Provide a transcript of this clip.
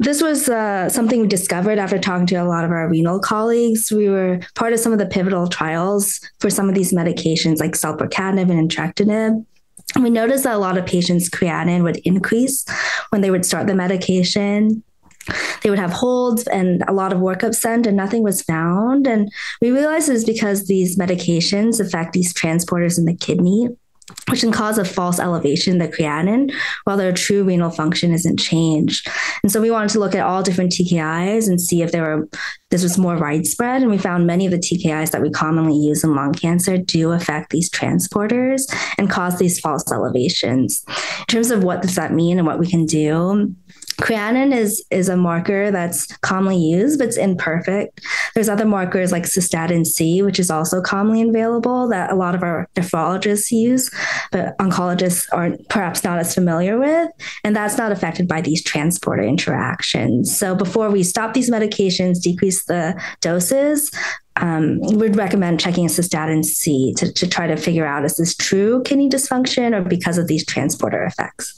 This was uh, something we discovered after talking to a lot of our renal colleagues. We were part of some of the pivotal trials for some of these medications like selpercatinib and entrectinib. We noticed that a lot of patients' creatinine would increase when they would start the medication. They would have holds and a lot of workup sent, and nothing was found. And we realized it's because these medications affect these transporters in the kidney which can cause a false elevation in the creatinine while their true renal function isn't changed. And so we wanted to look at all different TKIs and see if there were this was more widespread. And we found many of the TKIs that we commonly use in lung cancer do affect these transporters and cause these false elevations. In terms of what does that mean and what we can do, Creatinine is is a marker that's commonly used, but it's imperfect. There's other markers like cystatin C, which is also commonly available that a lot of our nephrologists use, but oncologists aren't perhaps not as familiar with, and that's not affected by these transporter interactions. So before we stop these medications, decrease the doses, um, we'd recommend checking a cystatin C to, to try to figure out is this true kidney dysfunction or because of these transporter effects.